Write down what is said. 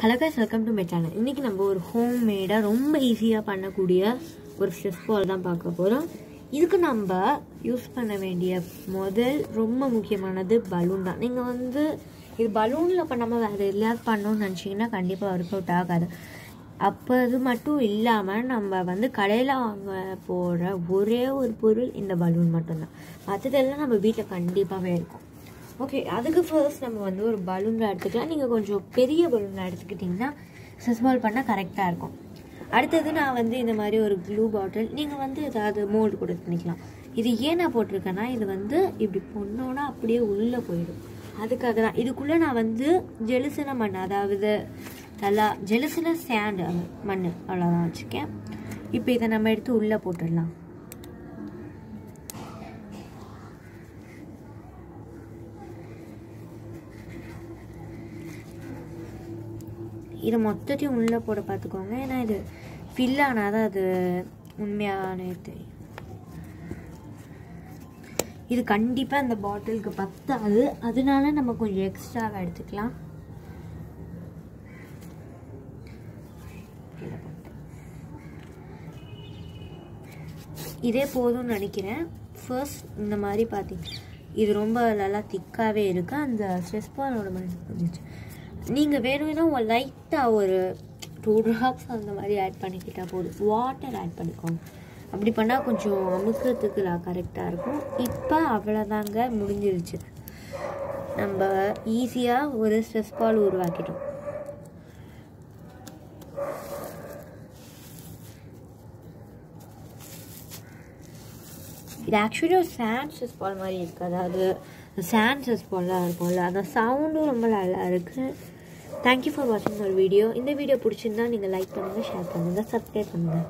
Hello guys welcome to my channel இன்றைக்கி நம்ம ஒரு ஹோம் மேடாக ரொம்ப ஈஸியாக பண்ணக்கூடிய ஒரு ஸ்ட்ரெஸ் பால் தான் பார்க்க போகிறோம் இதுக்கு நம்ம யூஸ் பண்ண வேண்டிய முதல் ரொம்ப முக்கியமானது பலூன் தான். நீங்கள் வந்து இது பலூனில் பண்ணாமல் வேறு எதுலையாவது பண்ணணும்னு நினச்சிங்கன்னா கண்டிப்பாக ஒர்க் அவுட் ஆகாது. அப்போ அது மட்டும் இல்லாமல் நம்ம வந்து கடையில் வாங்க போகிற ஒரே ஒரு பொருள் இந்த பலூன் மட்டும்தான். மற்றதெல்லாம் நம்ம வீட்டில் கண்டிப்பாகவே இருக்கும். ஓகே அதுக்கு ஃபர்ஸ்ட் நம்ம வந்து ஒரு பலூனில் எடுத்துக்கலாம். நீங்கள் கொஞ்சம் பெரிய பலூனில் எடுத்துக்கிட்டிங்கன்னா ஸ்மால் பண்ணால் கரெக்டாக இருக்கும். அடுத்தது நான் வந்து இந்த மாதிரி ஒரு க்ளூ பாட்டில் நீங்கள் வந்து ஏதாவது மோல்டு கூட பண்ணிக்கலாம். இது ஏன் நான் போட்டிருக்கேன்னா இது வந்து இப்படி பொண்ணோன்னா அப்படியே உள்ளே போயிடும். அதுக்காக தான். இதுக்குள்ளே நான் வந்து ஜெலுசின மண் அதாவது நல்லா ஜெலுசின சேண்டு மண் அவ்வளோதான் வச்சுருக்கேன் இப்போ இதை நம்ம எடுத்து உள்ளே போட்டுடலாம். இது மொத்தத்தையும் உள்ளே போட பார்த்துக்கோங்க. ஏன்னா இது ஃபில் ஆனால் தான் அது உண்மையான தெரியும் இது கண்டிப்பாக அந்த பாட்டிலுக்கு பத்தாது. அதனால நம்ம கொஞ்சம் எக்ஸ்ட்ராவாக எடுத்துக்கலாம். இதே போதும்னு நினைக்கிறேன். ஃபர்ஸ்ட் இந்த மாதிரி பார்த்தீங்க இது ரொம்ப நல்லா திக்காகவே இருக்குது அந்த ஸ்ட்ரெஸ் பாலோட மாதிரி இருந்துச்சு நீங்கள் வேணும்னா ஒரு லைட்டாக ஒரு டூ ட்ராப்ஸ் அந்த மாதிரி ஆட் பண்ணிக்கிட்டால் போதும். வாட்டர் ஆட் பண்ணிக்கோங்க. அப்படி பண்ணால் கொஞ்சம் அமுக்கிறதுக்கு கரெக்டாக இருக்கும். இப்போ அவ்வளோதாங்க முடிஞ்சிருச்சு. நம்ம ஈஸியாக ஒரு ஸ்ட்ரெஸ் பால் உருவாக்கிட்டோம். இது ஆக்சுவலி ஒரு சாண்ட் ஸ்ட்ரெஸ் பால் மாதிரி இருக்குது அதாவது சாண்ட் ஸ்ட்ரெஸ் பால்லாம் இருக்கும்ல. அந்த சவுண்டும் ரொம்ப நல்லா இருக்குது தேங்க்யூ ஃபார் வாட்சிங் ஒரு வீடியோ இந்த வீடியோ பிடிச்சிருந்தா நீங்கள் லைக் பண்ணுங்கள் ஷேர் பண்ணுங்கள் சப்ஸ்கிரைப் பண்ணுங்கள்